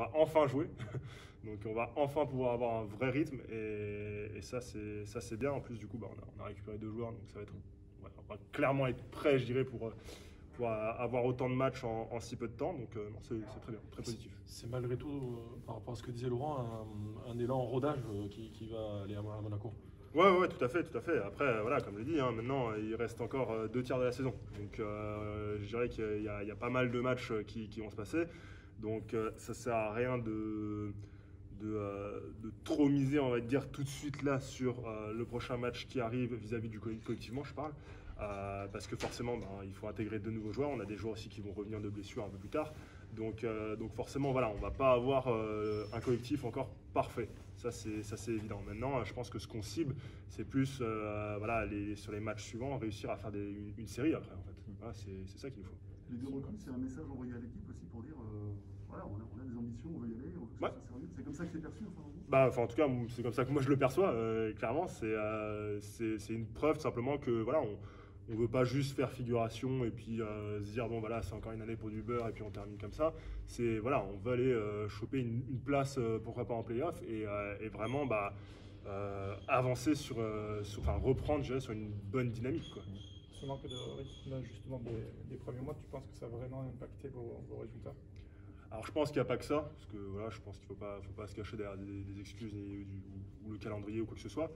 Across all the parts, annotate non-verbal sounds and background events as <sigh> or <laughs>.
va enfin jouer. <laughs> donc on va enfin pouvoir avoir un vrai rythme et, ça c'est ça c'est bien. En plus du coup bah, on, a, récupéré deux joueurs donc ça va être on va clairement être prêt je dirais pour pour avoir autant de matchs en, si peu de temps. Donc c'est très bien, très positif. C'est malgré tout, par rapport à ce que disait Laurent, un, élan en rodage qui, qui, va aller à Monaco. Ouais, ouais, tout à fait, tout à fait. Après, voilà, comme je l'ai dit, hein, maintenant, il reste encore euh, deux tiers de la saison. Donc, euh, je dirais qu'il y, a pas mal de matchs euh, qui, vont se passer. Donc, ça sert à rien de, de, trop miser, on va dire, tout de suite là sur le prochain match qui arrive vis-à-vis du collectivement, je parle. parce que forcément, ben, il faut intégrer de nouveaux joueurs. On a des joueurs aussi qui vont revenir de blessures un peu plus tard. Donc, donc forcément, voilà, on ne va pas avoir un collectif encore parfait. Ça, c'est évident. Maintenant, je pense que ce qu'on cible, c'est plus euh, voilà, sur les matchs suivants, réussir à faire une, série après. En fait. Voilà, c'est ça qu'il nous faut. Les deux c'est un message envoyé à l'équipe aussi pour dire euh, voilà, on a, des ambitions, on veut y aller, on veut que ça sérieux. C'est comme ça que c'est perçu enfin, bah, enfin, En tout cas, c'est comme ça que moi je le perçois. Euh, clairement, c'est une preuve simplement que voilà, on, on veut pas juste faire figuration et puis euh, se dire bon voilà c'est encore une année pour du beurre et puis on termine comme ça. C'est voilà on veut aller euh, choper une, place euh, pourquoi pas en playoff et, et vraiment bah avancer sur, enfin reprendre je sur une bonne dynamique quoi. Ce manque de rythme justement des, premiers mois, tu penses que ça a vraiment impacté vos, résultats? Alors je pense qu'il n'y a pas que ça, parce que voilà, je pense qu'il ne faut pas, se cacher derrière des, excuses ou, le calendrier ou quoi que ce soit.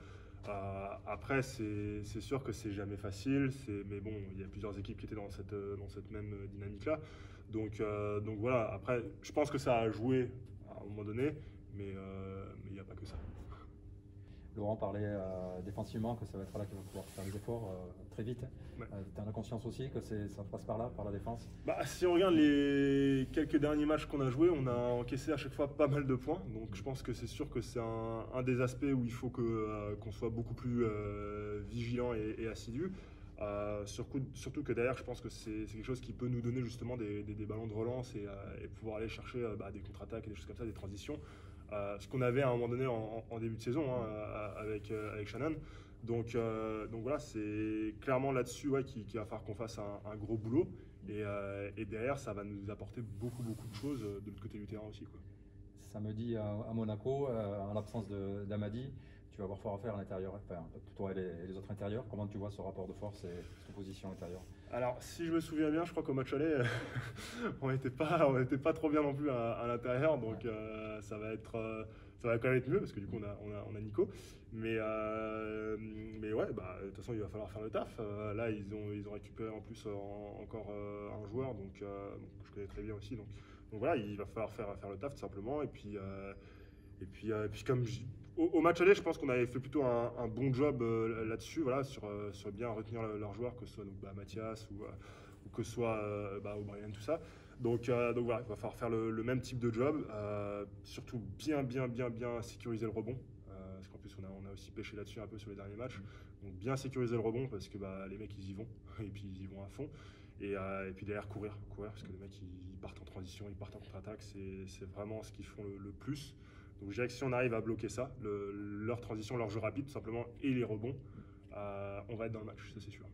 Euh, après, c'est sûr que c'est jamais facile, mais bon, il y a plusieurs équipes qui étaient dans cette, cette même dynamique-là. Donc, euh, voilà, après, je pense que ça a joué à un moment donné, mais euh, il n'y a pas que ça. Laurent parlait euh, défensivement que ça va être là qu'il va pouvoir faire des efforts euh, très vite. Euh, tu as la conscience aussi que ça passe par là, par la défense bah, Si on regarde les quelques derniers matchs qu'on a joués, on a encaissé à chaque fois pas mal de points. Donc je pense que c'est sûr que c'est un, des aspects où il faut qu'on soit beaucoup plus vigilant et, assidu. surtout, que derrière, je pense que c'est quelque chose qui peut nous donner justement des, ballons de relance et, pouvoir aller chercher bah, des contre-attaques et des choses comme ça, des transitions. Euh, ce qu'on avait à un moment donné en, début de saison hein, avec, euh, avec Shannon. Donc, euh, donc voilà, c'est clairement là-dessus ouais, qu'il va falloir qu'on fasse un, gros boulot. Et, et, derrière, ça va nous apporter beaucoup, beaucoup de choses de l'autre côté du terrain aussi. Quoi. À, à Monaco, en l'absence d'Amadi, tu vas avoir fort à faire à l'intérieur, enfin, toi et les, autres intérieurs. Comment tu vois ce rapport de force et cette position intérieure Alors, si je me souviens bien, je crois qu'au match aller, <laughs> on n'était pas, on pas trop bien non plus à, l'intérieur, donc euh, ça va être, euh, ça va quand même être mieux parce que du coup on a, on a, Nico. Mais, euh, mais ouais, bah, de toute façon il va falloir faire le taf. là, ils ont, ils ont récupéré en plus encore un joueur, donc que je connais très bien aussi. Donc, donc voilà, il va falloir faire, faire le taf tout simplement. Et puis, et puis, et puis comme au, match aller, je pense qu'on avait fait plutôt un, bon job euh, là-dessus, voilà, euh, sur, bien retenir leurs joueurs, que ce soit donc, bah, Mathias ou, euh, que ce soit bah, O'Brien, tout ça. Donc, voilà, il va falloir faire le, même type de job, surtout bien, bien, bien, bien sécuriser le rebond. parce qu'en plus, on a, aussi pêché là-dessus un peu sur les derniers matchs. Donc bien sécuriser le rebond parce que bah, les mecs ils y vont <laughs> et puis ils y vont à fond. Et, et puis derrière courir, courir parce que les mecs ils partent en transition, ils partent en contre-attaque, c'est vraiment ce qu'ils font le plus. Donc je dirais que si on arrive à bloquer ça, leur transition, leur jeu rapide tout simplement et les rebonds, euh, on va être dans le match, ça c'est sûr.